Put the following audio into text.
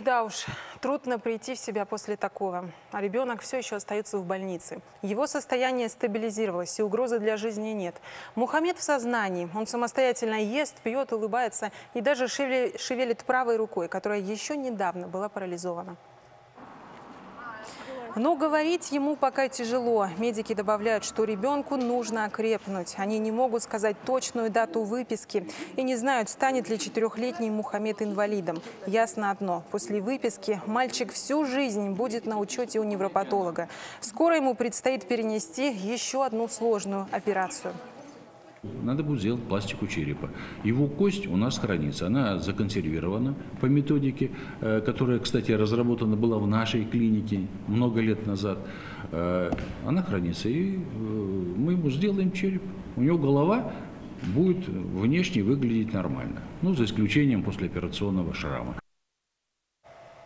Да уж, трудно прийти в себя после такого. А ребенок все еще остается в больнице. Его состояние стабилизировалось, и угрозы для жизни нет. Мухаммед в сознании. Он самостоятельно ест, пьет, улыбается и даже шеве- шевелит правой рукой, которая еще недавно была парализована. Но говорить ему пока тяжело. Медики добавляют, что ребенку нужно окрепнуть. Они не могут сказать точную дату выписки и не знают, станет ли четырехлетний Мухаммед инвалидом. Ясно одно. После выписки мальчик всю жизнь будет на учете у невропатолога. Скоро ему предстоит перенести еще одну сложную операцию. Надо будет сделать пластику черепа. Его кость у нас хранится. Она законсервирована по методике, э, которая, кстати, разработана была в нашей клинике много лет назад. Э, Она хранится, и э, мы ему сделаем череп. У него голова будет внешне выглядеть нормально. Ну, за исключением послеоперационного шрама.